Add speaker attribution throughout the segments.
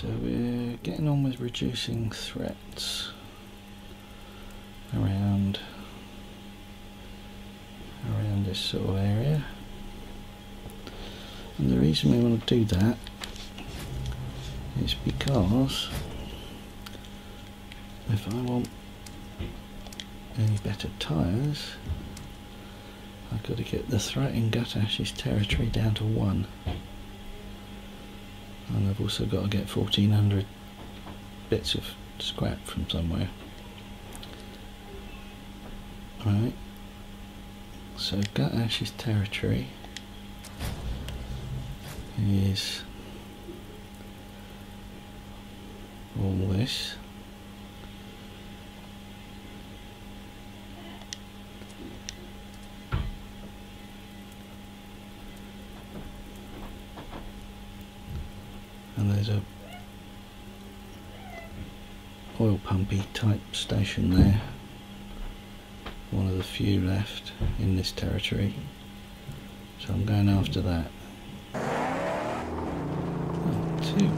Speaker 1: So we're getting on with reducing threats around around this sort of area. And the reason we want to do that is because if I want any better tyres I've got to get the threat in Gutgash's territory down to one I've also got to get 1400 bits of scrap from somewhere. Right so Gutgash's territory is all this and there's a oil pumpy type station there. One of the few left in this territory. So I'm going after that. Oh, too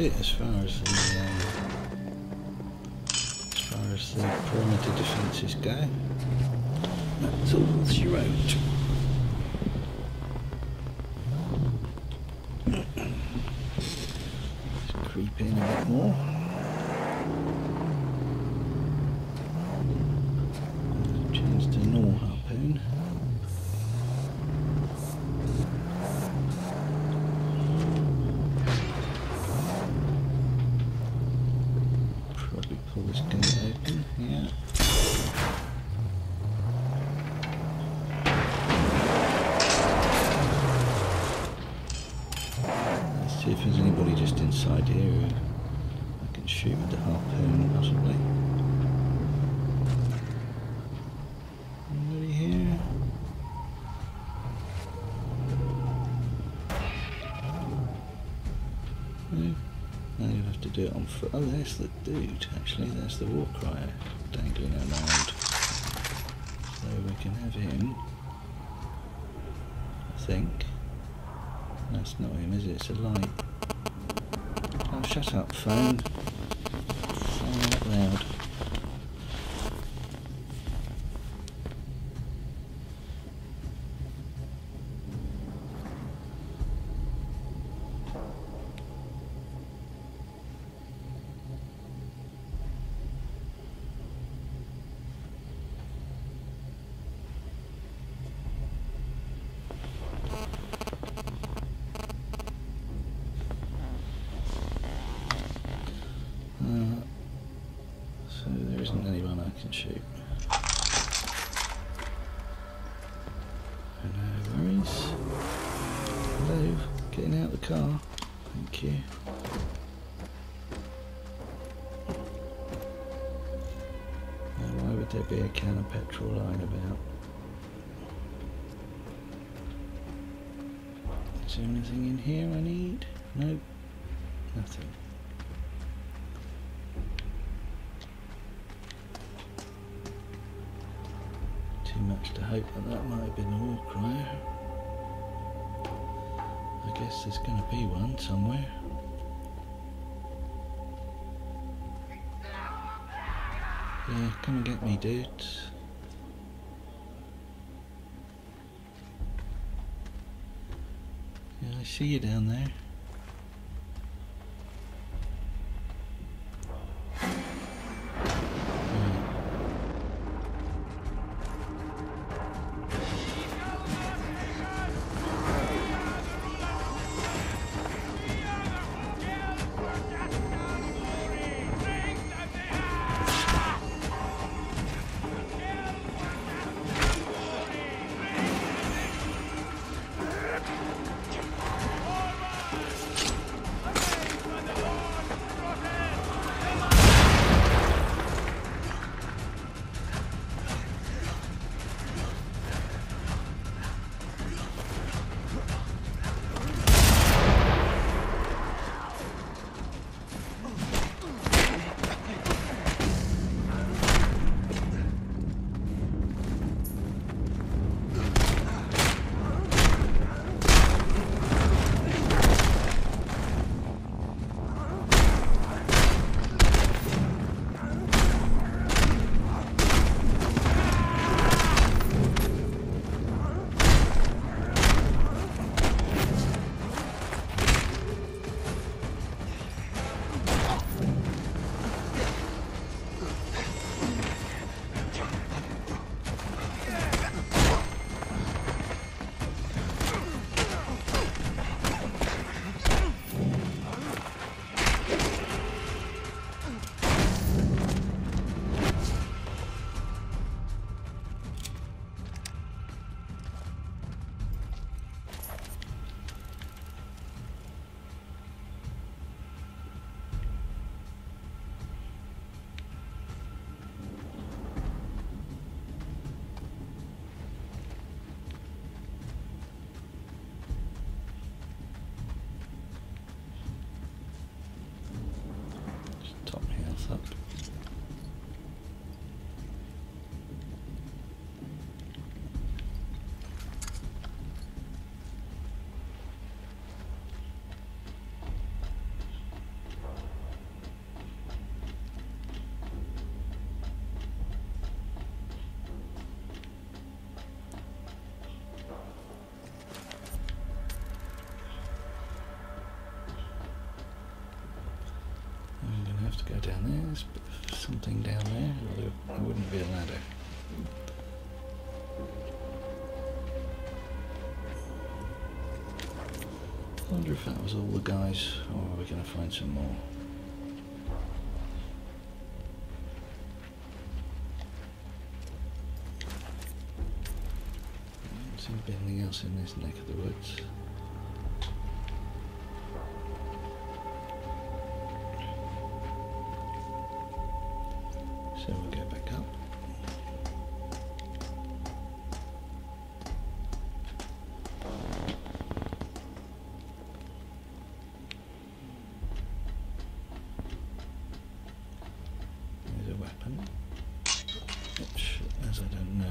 Speaker 1: it as far as the um, as far as the perimeter defences go. That's all she wrote. Let's creep in a bit more. Change to normal harpoon. Probably pull this gate open, yeah. Let's see if there's anybody just inside here I can shoot with the harpoon, possibly. Anybody here? No? Now you'll have to do it on foot. Oh, there's the dude, actually. There's the war crier dangling around. So we can have him. I think. That's not him, is it? It's a light. Shut up, phone. Out loud. Uh, so there isn't anyone I can shoot. No worries. Hello, getting out of the car. Thank you. Now, why would there be a can of petrol lying about? Is there anything in here I need? Nope. Nothing. Too much to hope that that might have been a war. Guess there's going to be one somewhere. Yeah, come and get me, dude. Yeah, I see you down there. Down there. There's something down there. Although it wouldn't be a ladder. I wonder if that was all the guys, or are we going to find some more? Don't seem to be anything else in this neck of the woods. So we'll go back up. There's a weapon. Which, as I don't know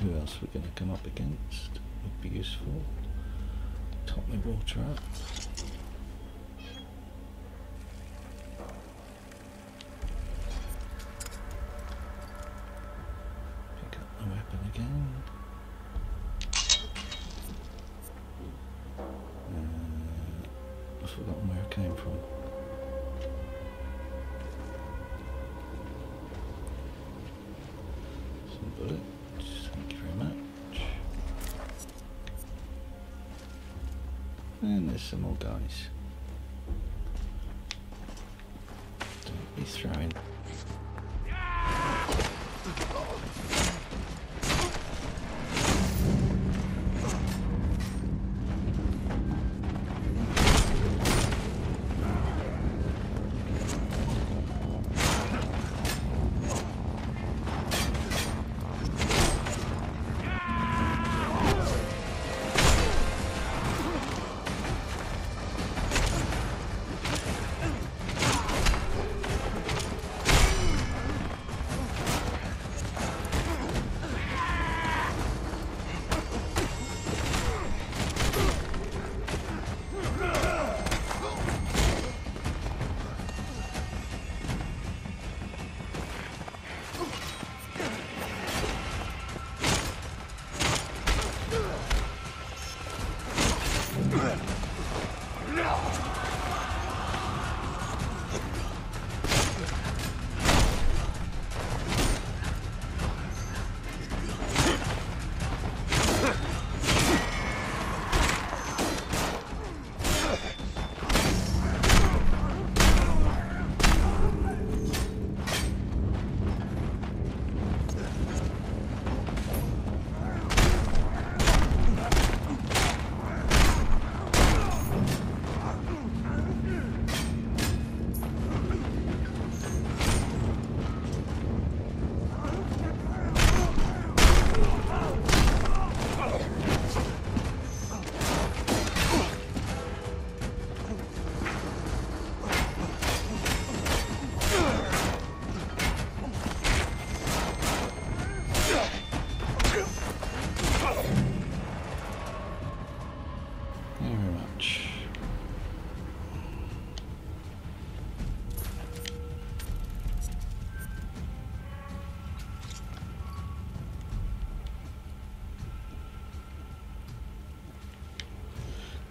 Speaker 1: who else we're going to come up against, would be useful. Top my water up. Up I've forgotten where it came from. Some bullets, thank you very much. And there's some more guys.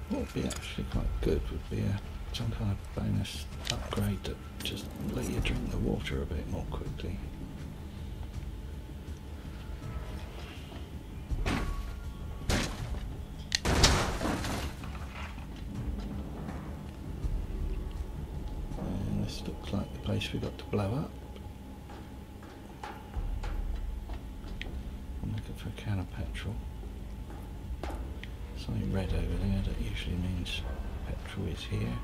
Speaker 1: What would be actually quite good would be a, some kind of bonus upgrade that just let you drink the water a bit more quickly. And this looks like the place we got to blow up. I'm looking for a can of petrol. Something red over there that usually means petrol is here.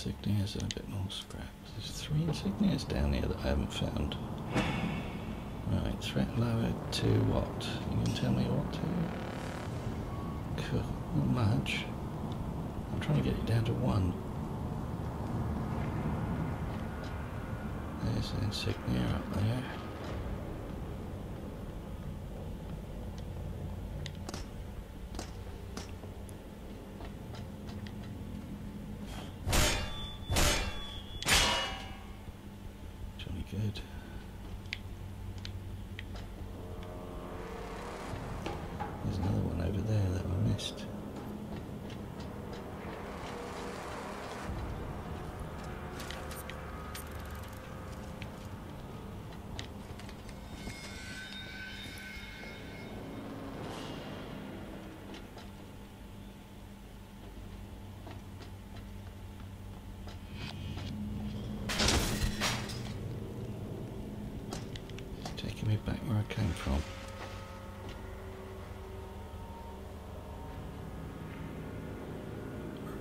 Speaker 1: insignias and a bit more scrap. There's three insignias down here that I haven't found. Right, threat lowered to what? You can tell me what to? Cool, not much. I'm trying to get it down to one. There's an insignia up there. Back where I came from.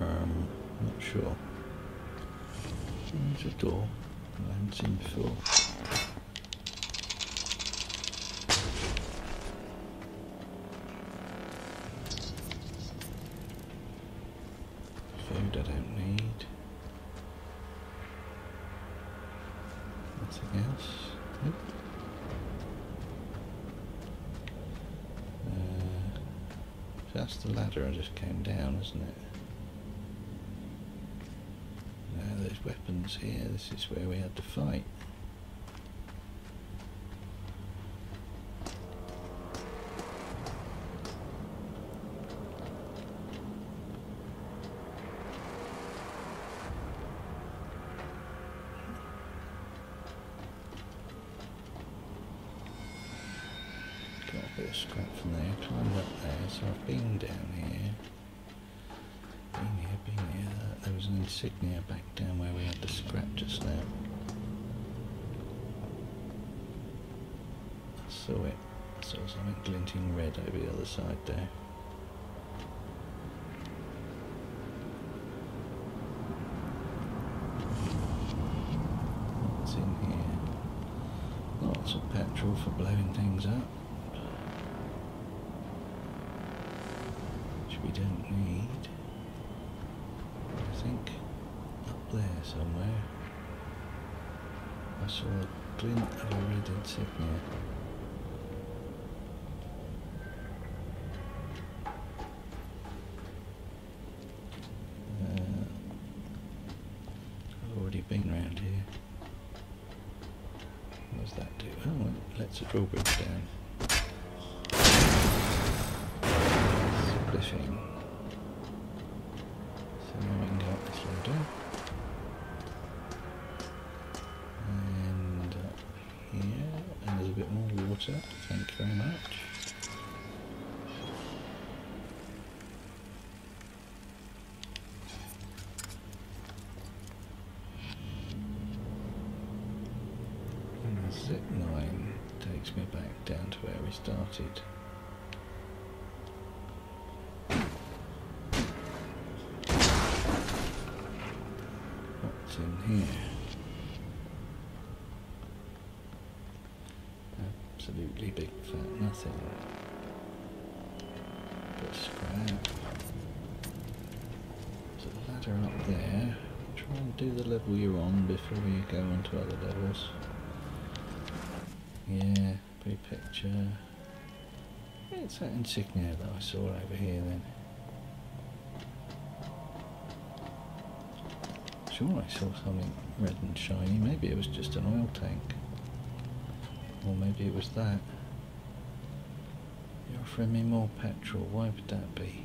Speaker 1: Um, not sure. There's a door I haven't seen before. Food I don't need. Nothing else. Nope. That's the ladder I just came down, isn't it? Now there's weapons here. This is where we had to fight. Got a bit of scrap from there, climbed up there, so I've been down here. Been here, been here. There was an insignia back down where we had the scrap just now. I saw it. I saw something glinting red over the other side there. What's in here? Lots of petrol for blowing things up. Which we don't need. I think up there somewhere. I saw a glint of a red insignia. Uh, I've already been round here. What does that do? Oh, it lets a drawbridge down. Water. Thank you very much. Zip line takes me back down to where we started. What's in here? Absolutely big fat nothing. Bit scrap. There's a ladder up there. Try and do the level you're on before you go on to other levels. Yeah, pretty picture. It's that insignia that I saw over here then. Sure, I saw something red and shiny. Maybe it was just an oil tank. Or maybe it was that. You're offering me more petrol. Why would that be?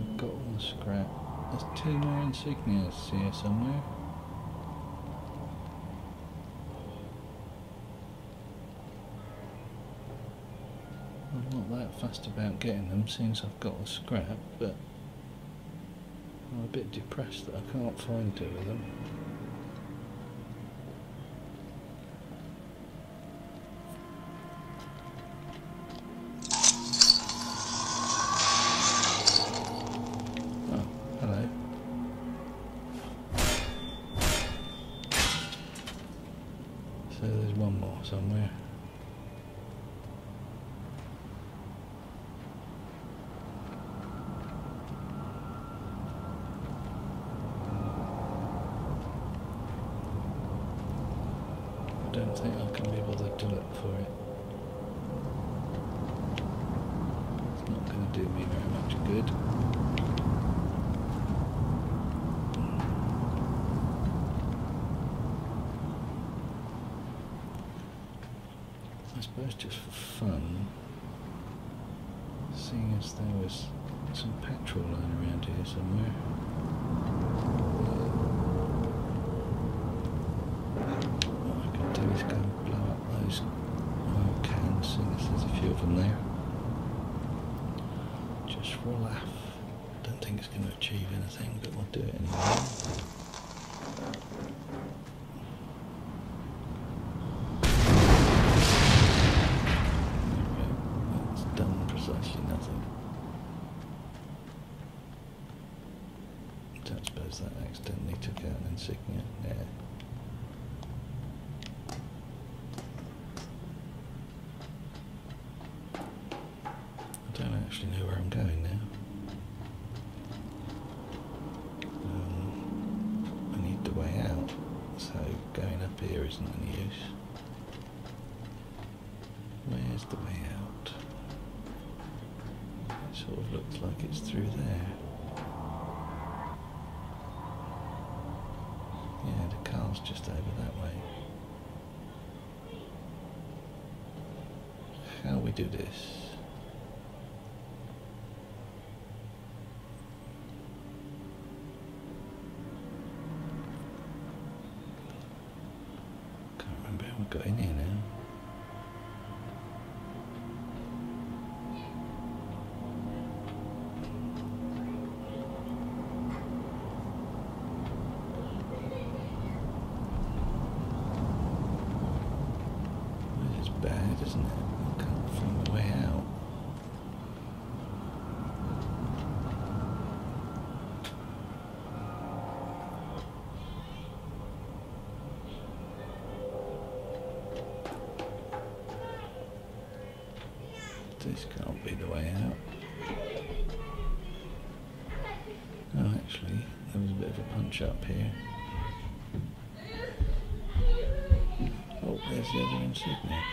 Speaker 1: I've got all the scrap. There's two more insignias here somewhere. Fussed about getting them since I've got a scrap, but I'm a bit depressed that I can't find two of them. Do me very much good. I suppose just for fun, seeing as there was some petrol lying around here somewhere. What I could do is go and blow up those oil cans, as there's a few of them there. Just for a laugh. Don't think it's going to achieve anything, but we'll do it anyway. It's done precisely nothing. Don't suppose that accidentally took out an insignia. Yeah. I don't actually know where I'm going now. Um, I need the way out, so going up here isn't any use. Where's the way out? It sort of looks like it's through there. Yeah, the car's just over that way. How we do this? Can't remember how we got in here now. This is bad, isn't it? I can't find my way out. This can't be the way out. Oh, actually, there was a bit of a punch up here. Oh, there's the other insignia.